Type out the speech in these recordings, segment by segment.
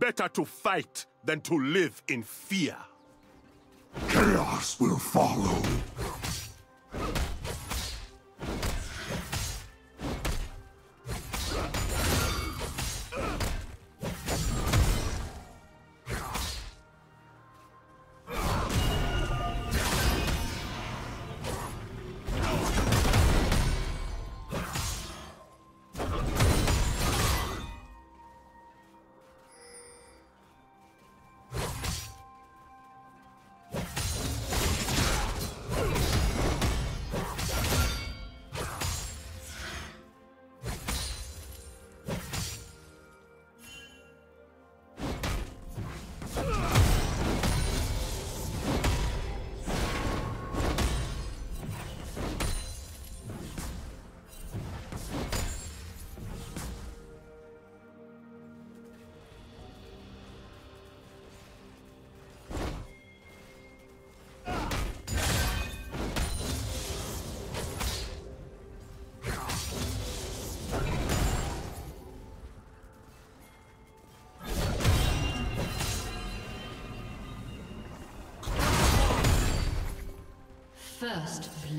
Better to fight than to live in fear. Chaos will follow.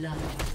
Blood.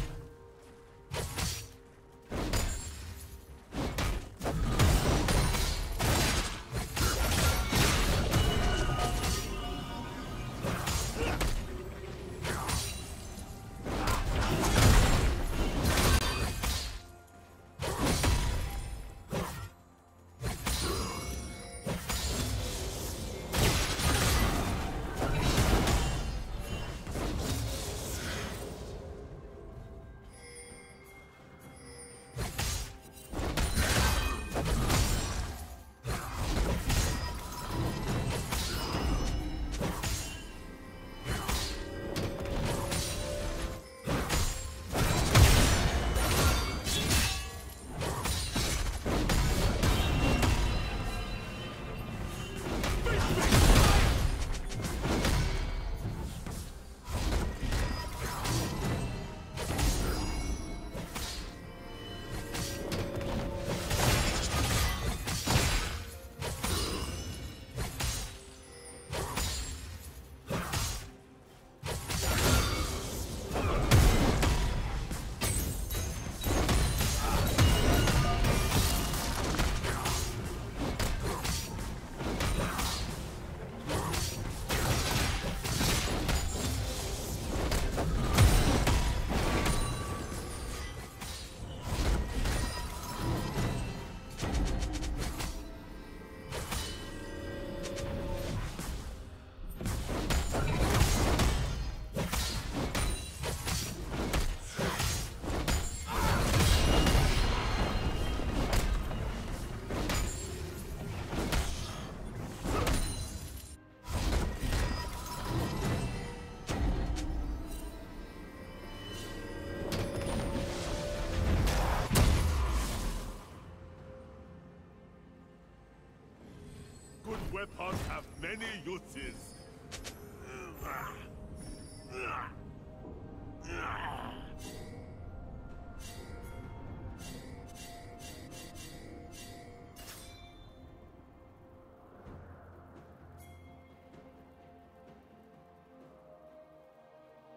Weapons have many uses.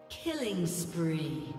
Killing spree.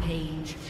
Rampage.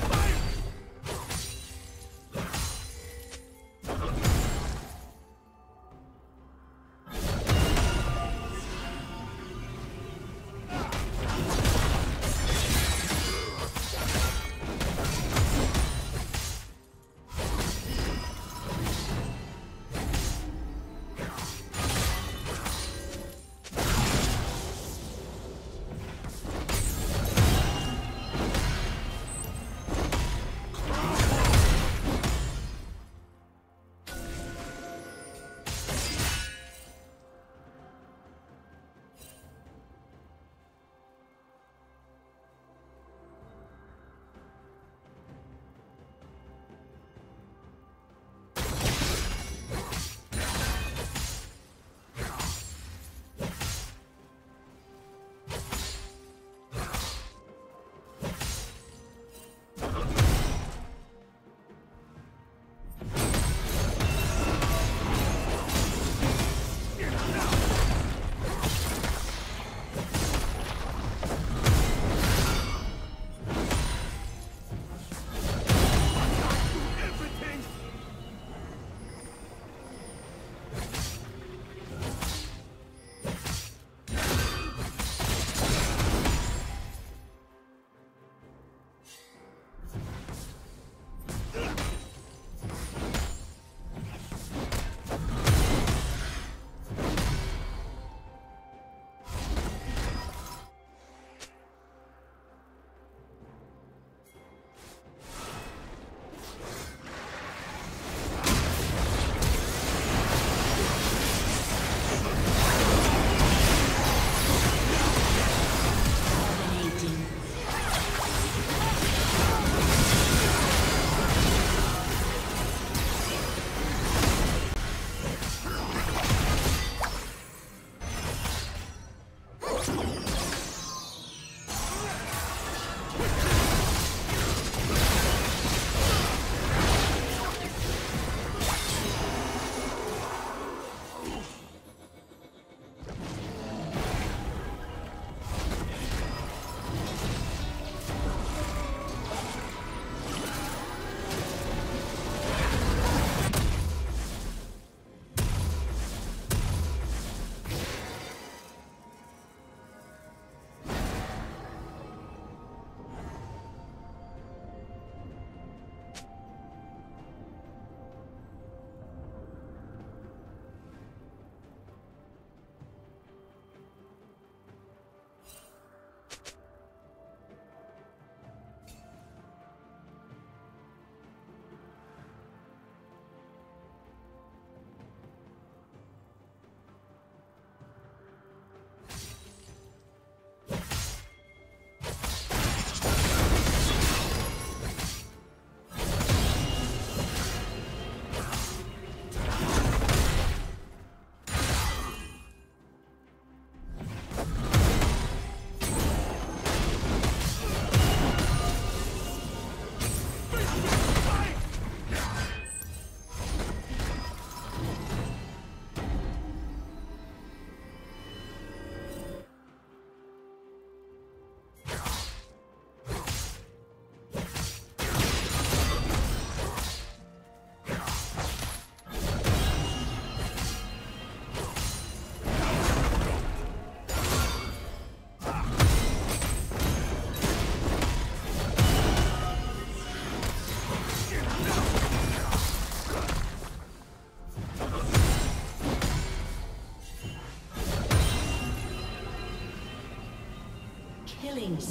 Killing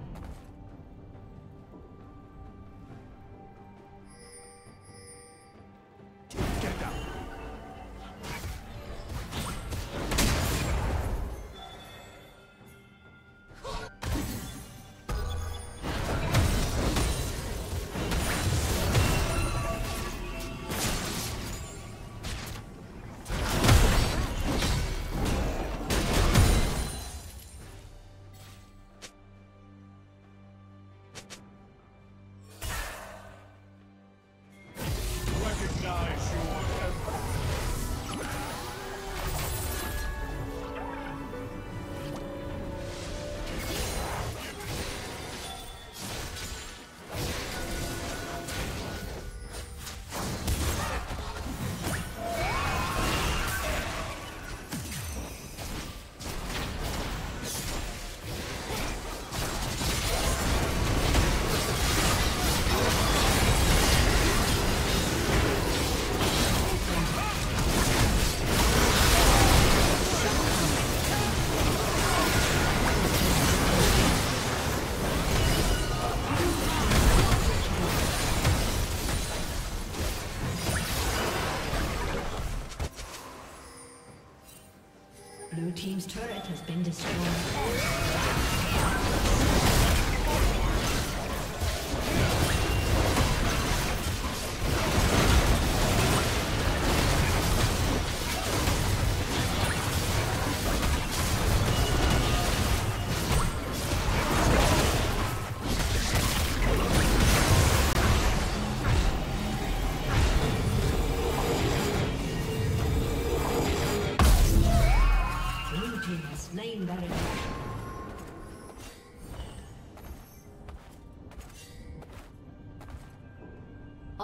Been destroyed.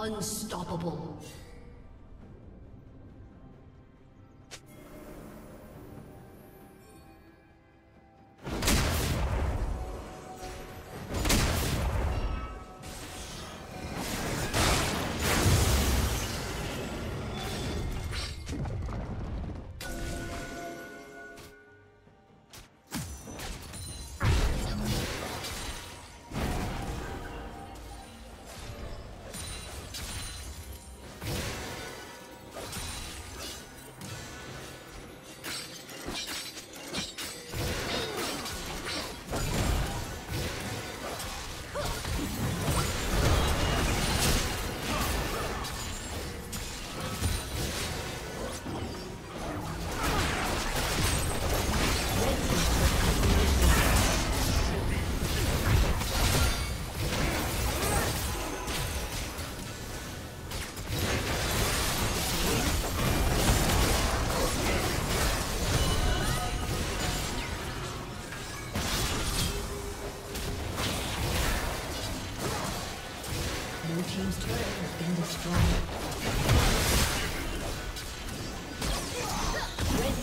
Unstoppable.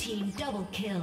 Team double kill.